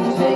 Amen.